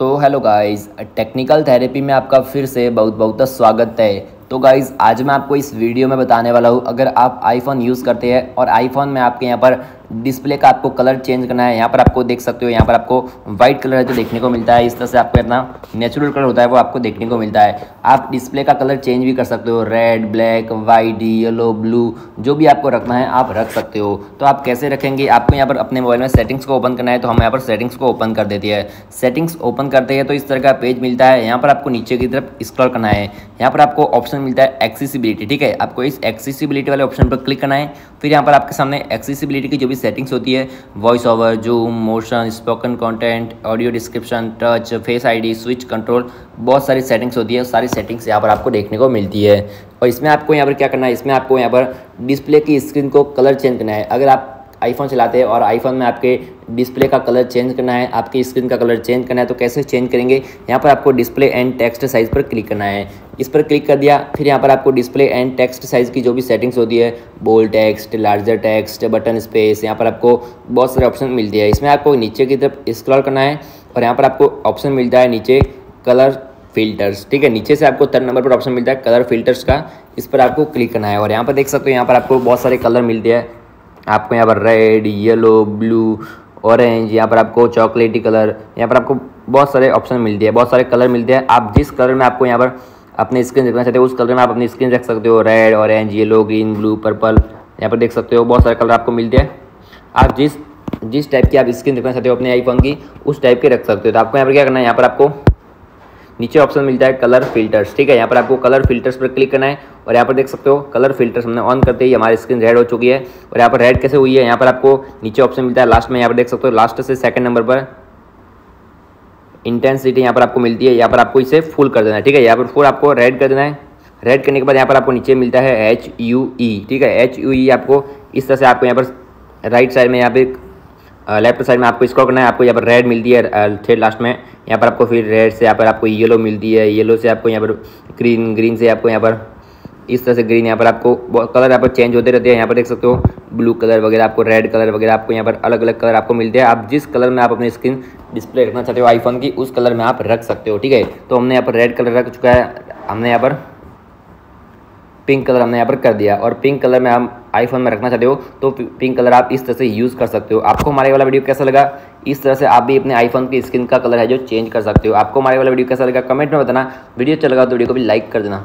तो hello guys, technical therapy में आपका फिर से बहुत बहुत स्वागत है। तो गाइस, आज मैं आपको इस वीडियो में बताने वाला हूँ, अगर आप आईफोन यूज़ करते हैं और आईफोन में आपके यहाँ पर डिस्प्ले का आपको कलर चेंज करना है। यहाँ पर आपको देख सकते हो, यहाँ पर आपको व्हाइट कलर है जो देखने को मिलता है। इस तरह से आपको इतना नेचुरल कलर होता है, वो आपको देखने को मिलता है। आप डिस्प्ले का कलर चेंज भी कर सकते हो। Red black white yellow blue जो भी आपको रखना है, आप रख सकते हो। तो आप कैसे रखेंगे? आपको यहाँ पर अपने मोबाइल में सेटिंग्स को ओपन करना है तो हम यहाँ पर सेटिंग्स को ओपन कर देती है। सेटिंग्स ओपन करते हैं तो इस तरह का पेज मिलता है। यहाँ पर आपको नीचे की तरफ़ स्क्रॉल करना है। यहाँ पर आपको ऑप्शन मिलता है एक्सेसिबिलिटी ठीक है? आपको इस एक्सेसिबिलिटी वाले ऑप्शन पर क्लिक करना है। फिर यहाँ पर आपके सामने एक्सेसिबिलिटी की जो भी सेटिंग्स होती है voice over zoom motion spoken content audio description touch face ID switch control बहुत सारी सेटिंग्स होती है, सारी सेटिंग्स यहाँ पर आपको देखने को मिलती है। और इसमें आपको यहाँ पर क्या करना है? इसमें आपको यहाँ पर डिस्प्ले की स्क्रीन को कलर चेंज करना है। अगर आप आईफोन चलाते हैं और आईफोन में आपके डिस्प्ले का कलर चेंज करना है, आपकी स्क्रीन का कलर चेंज करना है तो कैसे चेंज करेंगे? यहाँ पर आपको डिस्प्ले एंड टेक्स्ट साइज़ पर क्लिक करना है। इस पर क्लिक कर दिया, फिर यहाँ पर आपको डिस्प्ले एंड टेक्स्ट साइज़ की जो भी सेटिंग्स होती है bold text larger text button space यहाँ पर आपको बहुत सारे ऑप्शन मिलती है। इसमें आपको नीचे की तरफ़ स्क्रॉल करना है और यहाँ पर आपको ऑप्शन मिलता है नीचे कलर फिल्टर्स ठीक है? नीचे से आपको थर्ड नंबर पर ऑप्शन मिलता है कलर फिल्टर्स का, इस पर आपको क्लिक करना है। और यहाँ पर देख सकते हो, यहाँ पर आपको बहुत सारे कलर मिलते हैं। आपको यहाँ पर रेड, येलो, ब्लू, ऑरेंज, यहाँ पर आपको चॉकलेटी कलर, यहाँ पर आपको बहुत सारे ऑप्शन मिलते हैं, बहुत सारे कलर मिलते हैं। आप जिस कलर में आपको यहाँ पर अपनी स्क्रीन रखना चाहते हो, उस कलर में आप अपनी स्क्रीन रख सकते हो। Red, orange, yellow, green, blue, purple, यहाँ पर देख सकते हो बहुत सारे कलर आपको मिलते हैं। आप जिस जिस टाइप की आप स्क्रीन रखना चाहते हो अपने आईफोन की, उस टाइप के रख सकते हो। तो आपको यहाँ पर क्या करना है, यहाँ पर आपको नीचे ऑप्शन मिलता है कलर फिल्टर्स ठीक है यहाँ पर आपको कलर फिल्टर्स पर क्लिक करना है और यहाँ पर देख सकते हो कलर फिल्टर्स हमने ऑन करते ही हमारी स्क्रीन रेड हो चुकी है और यहाँ पर रेड कैसे हुई है यहाँ पर आपको नीचे ऑप्शन मिलता है लास्ट में यहाँ पर देख सकते हो लास्ट से सेकंड नंबर पर इंटेंसिटी यहाँ पर आपको मिलती है यहाँ पर आपको इसे फुल कर देना है ठीक है यहाँ पर फुल आपको रेड कर देना है रेड करने के बाद यहाँ पर आपको नीचे मिलता है एच यू ई ठीक है एच यू ई आपको इस तरह से आपको यहाँ पर राइट साइड में यहाँ पे लेफ़्ट साइड में आपको स्क्रॉल करना है आपको यहाँ पर रेड मिलती है थेड लास्ट में यहाँ पर आपको फिर रेड से यहाँ पर आपको येलो मिलती है येलो से आपको यहाँ पर ग्रीन ग्रीन से आपको यहाँ पर इस तरह से ग्रीन यहाँ पर आपको कलर यहाँ पर चेंज होते रहते हैं यहाँ पर देख सकते हो ब्लू कलर वगैरह आपको रेड कलर वगैरह आपको यहाँ पर अलग अलग कलर आपको मिलते हैं आप जिस कलर में आप अपनी स्क्रीन डिस्प्ले रखना चाहते हो आईफोन की उस कलर में आप रख सकते हो ठीक है तो हमने यहाँ पर रेड कलर रख चुका है हमने यहाँ पर पिंक कलर हमने यहाँ पर कर दिया और पिंक कलर में हम आईफोन में रखना चाहते हो तो पिंक कलर आप इस तरह से यूज़ कर सकते हो। आपको हमारे वाला वीडियो कैसा लगा? इस तरह से आप भी अपने आईफोन की स्क्रीन का कलर है जो चेंज कर सकते हो। आपको हमारे वाला वीडियो कैसा लगा? कमेंट में बताना। वीडियो अच्छा लगा तो वीडियो को भी लाइक कर देना।